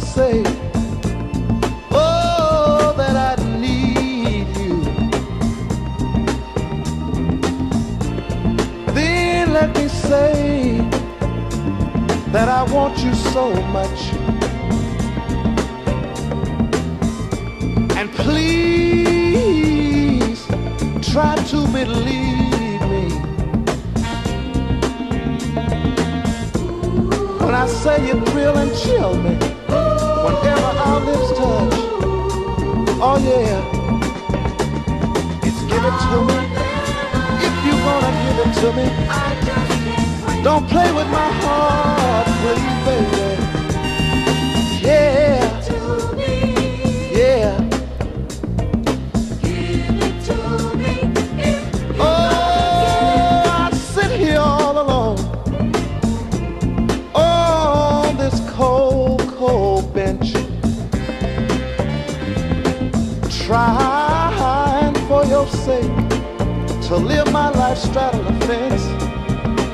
say, oh, that I need you. Then let me say that I want you so much. And please try to believe. when I say you thrill and chill me whenever our lips touch. Oh yeah, it's give it to me if you gonna give it to me. Don't play with my heart, please, sake to live my life straddle the fence.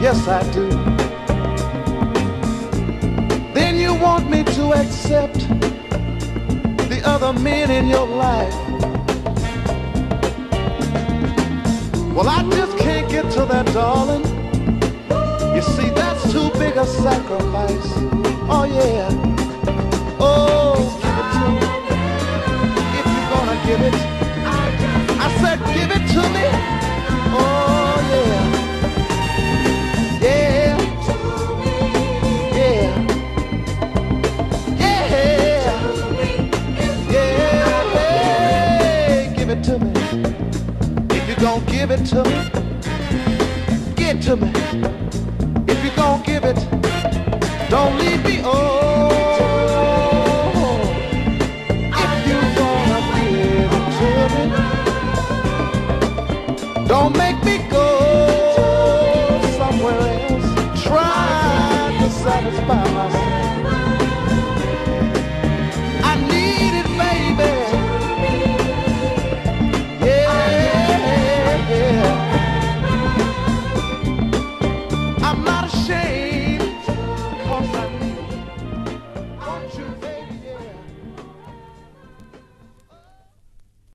Yes, I do. Then you want me to accept the other men in your life. Well, I just can't get to that, darling. You see, that's too big a sacrifice. Gonna give it to me, get to me. If you're gonna give it, don't leave me. Oh, if you're gonna give it to me, don't make